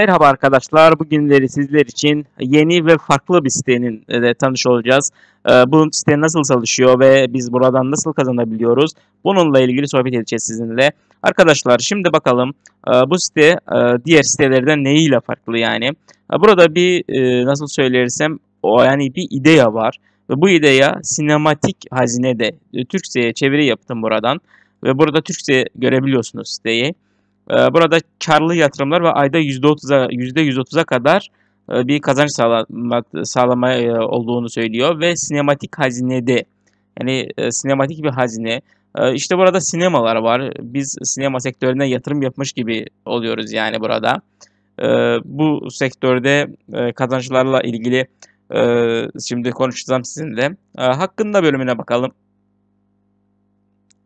Merhaba arkadaşlar. Bugünleri sizler için yeni ve farklı bir sitenin e, tanış olacağız. E, bu site nasıl çalışıyor ve biz buradan nasıl kazanabiliyoruz? Bununla ilgili sohbet edeceğiz sizinle. Arkadaşlar şimdi bakalım e, bu site diğer sitelerden neyiyle farklı yani. Burada bir nasıl söylersem o yani bir idea var. Ve bu idea sinematik hazinede Türkçe'ye çeviri yaptım buradan. Ve burada Türkçe görebiliyorsunuz siteyi. Ee, burada karlı yatırımlar ve ayda %30'a %130'a kadar e, bir kazanç sağlamak sağlama e, olduğunu söylüyor ve sinematik hazinede yani e, sinematik bir hazine. İşte burada sinemalar var. Biz sinema sektörüne yatırım yapmış gibi oluyoruz yani burada. Bu sektörde kazançlarla ilgili şimdi konuşacağım sizinle. Hakkında bölümüne bakalım.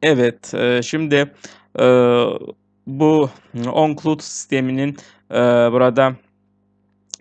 Evet, şimdi bu OnCloud sisteminin e, burada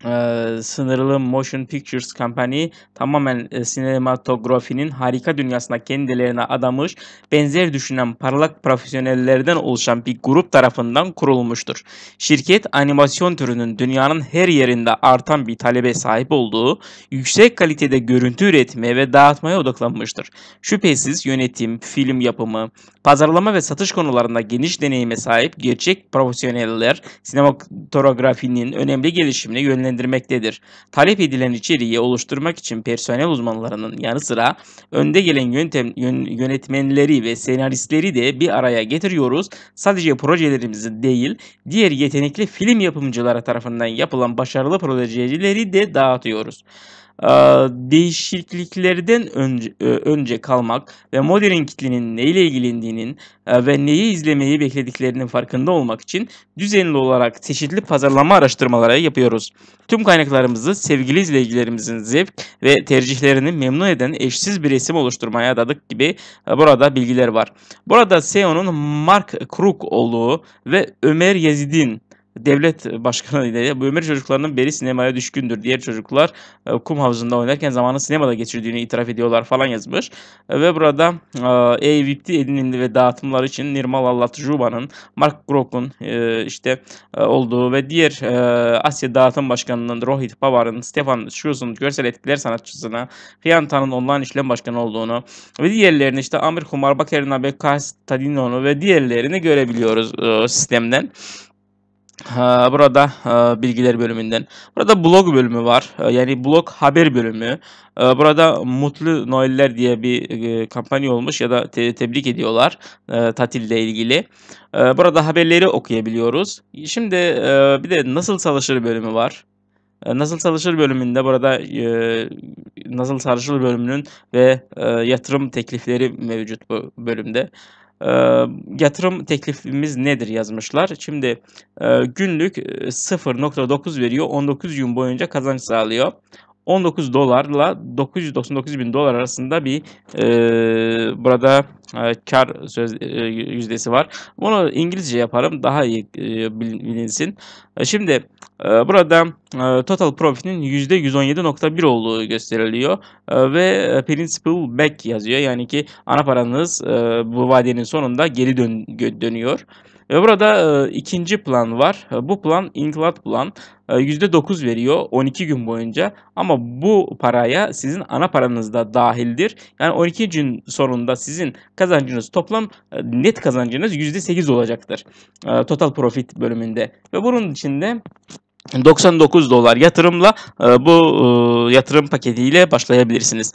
e, sınırlı Motion Pictures Company tamamen e, sinematografinin harika dünyasına kendilerine adamış, benzer düşünen parlak profesyonellerden oluşan bir grup tarafından kurulmuştur. Şirket animasyon türünün dünyanın her yerinde artan bir talebe sahip olduğu, yüksek kalitede görüntü üretmeye ve dağıtmaya odaklanmıştır. Şüphesiz yönetim, film yapımı, pazarlama ve satış konularında geniş deneyime sahip gerçek profesyoneller sinematografinin önemli gelişimine yönlendirilmiştir yönlendirmektedir. Talep edilen içeriği oluşturmak için personel uzmanlarının yanı sıra önde gelen yöntem, yönetmenleri ve senaristleri de bir araya getiriyoruz. Sadece projelerimizi değil, diğer yetenekli film yapımcıları tarafından yapılan başarılı projeleri de dağıtıyoruz değişikliklerden önce, önce kalmak ve modern kitlenin neyle ilgilendiğinin ve neyi izlemeyi beklediklerinin farkında olmak için düzenli olarak çeşitli pazarlama araştırmaları yapıyoruz. Tüm kaynaklarımızı sevgili izleyicilerimizin zevk ve tercihlerini memnun eden eşsiz bir resim oluşturmaya adadık gibi burada bilgiler var. Burada SEO'nun Mark Kruk olduğu ve Ömer Yazid'in devlet başkanı ile bu ömür çocuklarının beri sinemaya düşkündür. Diğer çocuklar e, kum havuzunda oynarken zamanı sinemada geçirdiğini itiraf ediyorlar falan yazmış. E, ve burada e, EVPT edinimli ve dağıtımlar için Nirmal Allatjuba'nın, Mark Grok'un işte olduğu ve diğer Asya Dağıtım Başkanı'nın Rohit Pavar'ın, Stefan Schulz'un görsel etkiler sanatçısına, Fiyanta'nın online işlem başkanı olduğunu ve diğerlerini işte Amir Kumar, Bakerina Bekas Tadino'nu ve diğerlerini görebiliyoruz sistemden. Burada bilgiler bölümünden. Burada blog bölümü var. Yani blog haber bölümü. Burada Mutlu Noeller diye bir e, kampanya olmuş ya da te tebrik ediyorlar e, tatille ilgili. Burada haberleri okuyabiliyoruz. Şimdi bir de nasıl çalışır bölümü var. Nasıl çalışır bölümünde burada nasıl çalışır bölümünün ve yatırım teklifleri mevcut bu bölümde e, yatırım teklifimiz nedir yazmışlar. Şimdi e, günlük 0.9 veriyor. 19 gün boyunca kazanç sağlıyor. 19 dolarla 999 bin dolar arasında bir e, burada e, kar söz e, yüzdesi var. Bunu İngilizce yaparım daha iyi e, bilinsin. E, şimdi e, burada e, total profit'in %117.1 olduğu gösteriliyor e, ve principal back yazıyor. Yani ki ana paranız e, bu vadenin sonunda geri dön dönüyor. Ve burada e, ikinci plan var. E, bu plan include plan. E, %9 veriyor 12 gün boyunca. Ama bu paraya sizin ana paranız da dahildir. Yani 12 gün sonunda sizin kazancınız toplam e, net kazancınız %8 olacaktır. E, total profit bölümünde. Ve bunun içinde 99 dolar yatırımla e, bu e, yatırım paketiyle başlayabilirsiniz.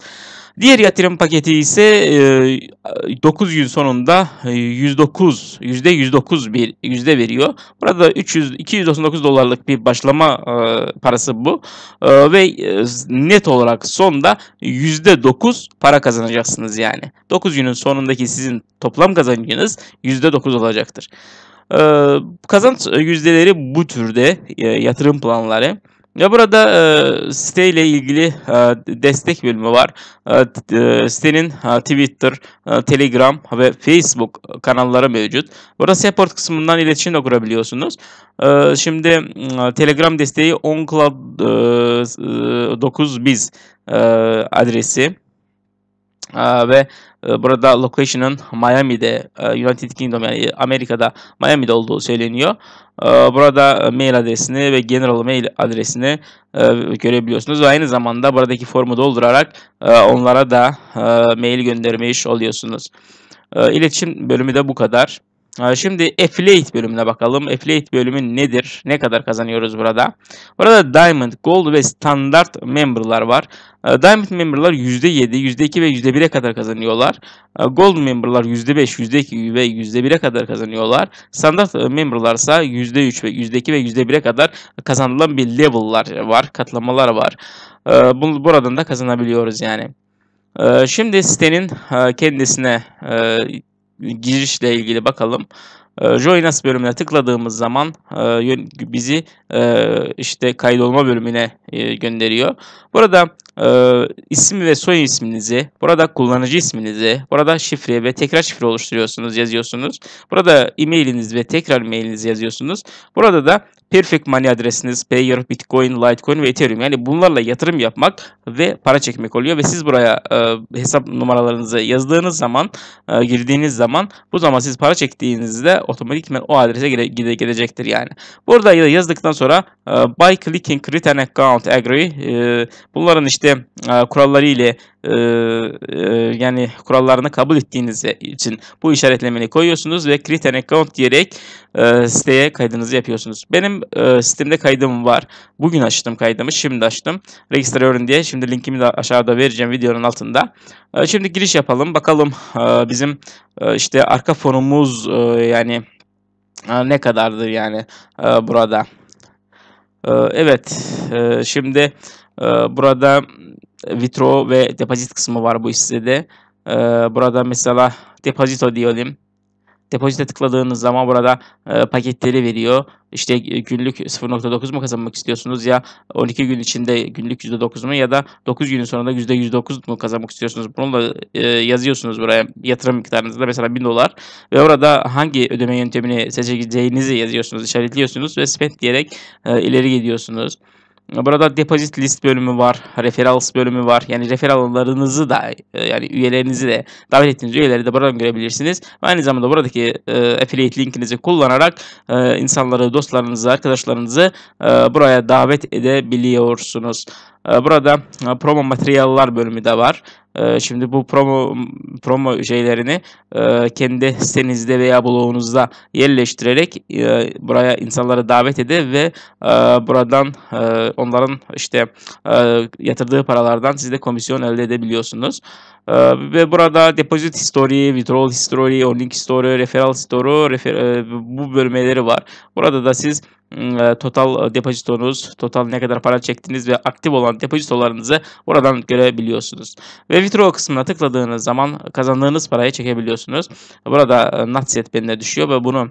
Diğer yatırım paketi ise e, 9 gün sonunda 109 yüzde 109 bir yüzde veriyor. Burada 300 299 dolarlık bir başlama e, parası bu e, ve e, net olarak sonda yüzde 9 para kazanacaksınız yani. 9 günün sonundaki sizin toplam kazancınız yüzde 9 olacaktır. E, kazanç yüzdeleri bu türde e, yatırım planları. Ya burada e, site ile ilgili e, destek bölümü var. E, e, sitenin e, Twitter, e, Telegram ve Facebook kanalları mevcut. Burada support kısmından iletişim de kurabiliyorsunuz. E, şimdi e, Telegram desteği oncloud e, 9 biz e, adresi. Aa, ve e, burada location'ın Miami'de, e, United Kingdom yani Amerika'da Miami'de olduğu söyleniyor. E, burada mail adresini ve general mail adresini e, görebiliyorsunuz. Ve aynı zamanda buradaki formu doldurarak onlara da mail göndermiş oluyorsunuz. İletişim bölümü de bu kadar. Şimdi Affiliate bölümüne bakalım. Affiliate bölümü nedir? Ne kadar kazanıyoruz burada? Burada Diamond, Gold ve Standard memberlar var. Diamond memberlar %7, %2 ve %1'e kadar kazanıyorlar. Gold memberlar %5, %2 ve %1'e kadar kazanıyorlar. Standard memberlar ise %3 ve %2 ve %1'e kadar kazanılan bir level'lar var, katlamalar var. Buradan da kazanabiliyoruz yani. Şimdi sitenin kendisine girişle ilgili bakalım. E, Join Us bölümüne tıkladığımız zaman e, bizi e, işte kaydolma bölümüne e, gönderiyor. Burada isim ve soy isminizi, burada kullanıcı isminizi, burada şifre ve tekrar şifre oluşturuyorsunuz, yazıyorsunuz. Burada e-mailiniz ve tekrar mailinizi yazıyorsunuz. Burada da Perfect Money adresiniz, Payer, Bitcoin, Litecoin ve Ethereum. Yani bunlarla yatırım yapmak ve para çekmek oluyor ve siz buraya e, hesap numaralarınızı yazdığınız zaman, e, girdiğiniz zaman bu zaman siz para çektiğinizde otomatikman o adrese gide, gide, gidecektir yani. Burada yazdıktan sonra e, by clicking return account agree e, bunların işte e, kuralları ile e, e, yani kurallarını kabul ettiğiniz için bu işaretlemeni koyuyorsunuz ve create an account diyerek e, siteye kaydınızı yapıyorsunuz. Benim e, sitemde kaydım var. Bugün açtım kaydımı. Şimdi açtım. Register diye. Şimdi linkimi de aşağıda vereceğim videonun altında. E, şimdi giriş yapalım. Bakalım e, bizim e, işte arka fonumuz e, yani e, ne kadardır yani e, burada. E, evet. E, şimdi e, burada Vitro ve depozit kısmı var bu sitede. Ee, burada mesela depozito diyelim. Depozite tıkladığınız zaman burada e, paketleri veriyor. İşte günlük 0.9 mu kazanmak istiyorsunuz ya 12 gün içinde günlük %9 mu ya da 9 günün sonunda %109 mu kazanmak istiyorsunuz? Bunu da e, yazıyorsunuz buraya yatırım miktarınızda mesela 1000 dolar ve orada hangi ödeme yöntemini seçeceğinizi yazıyorsunuz, işaretliyorsunuz ve spend diyerek e, ileri gidiyorsunuz. Burada deposit list bölümü var, referrals bölümü var. Yani referrallarınızı da e, yani üyelerinizi de davet ettiğiniz üyeleri de buradan görebilirsiniz. Aynı zamanda buradaki e, affiliate linkinizi kullanarak e, insanları, dostlarınızı, arkadaşlarınızı buraya davet edebiliyorsunuz. E, burada e, promo materyaller bölümü de var. E, şimdi bu promo promo şeylerini kendi sitenizde veya blogunuzda yerleştirerek buraya insanları davet ede ve buradan onların işte yatırdığı paralardan siz de komisyon elde edebiliyorsunuz. ve burada deposit history, withdrawal history, earning history, referral history refer, bu bölmeleri var. Burada da siz e, total e, depozitonuz, total ne kadar para çektiniz ve aktif olan depozitolarınızı oradan görebiliyorsunuz. Ve withdraw kısmına tıkladığınız zaman kazandığınız parayı çekebiliyorsunuz. Burada e, not set düşüyor ve bunu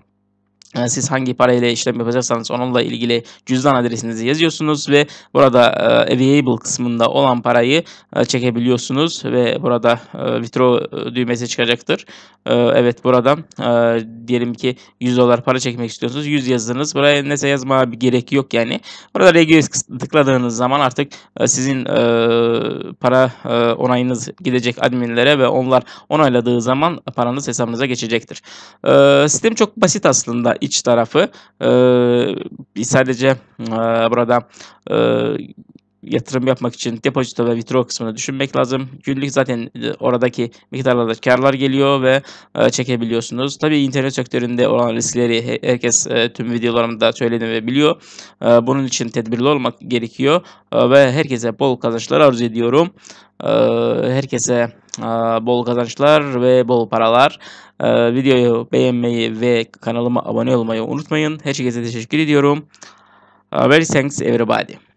siz hangi parayla işlem yapacaksanız onunla ilgili cüzdan adresinizi yazıyorsunuz ve burada e, available kısmında olan parayı e, çekebiliyorsunuz ve burada e, withdraw düğmesi çıkacaktır. Evet buradan diyelim ki 100 dolar para çekmek istiyorsunuz. 100 yazdınız. Buraya neyse yazma bir gerek yok yani. Burada regius tıkladığınız zaman artık sizin para onayınız gidecek adminlere ve onlar onayladığı zaman paranız hesabınıza geçecektir. Sistem çok basit aslında iç tarafı. E, sadece e, burada e, yatırım yapmak için depozito ve withdraw kısmını düşünmek lazım. Günlük zaten e, oradaki miktarlarda karlar geliyor ve e, çekebiliyorsunuz. Tabii internet sektöründe olan riskleri herkes e, tüm videolarımda söyledi ve biliyor. Bunun için tedbirli olmak gerekiyor ve herkese bol kazançlar arzu ediyorum. Herkese bol kazançlar ve bol paralar. Videoyu beğenmeyi ve kanalıma abone olmayı unutmayın. Herkese teşekkür ediyorum. Very thanks everybody.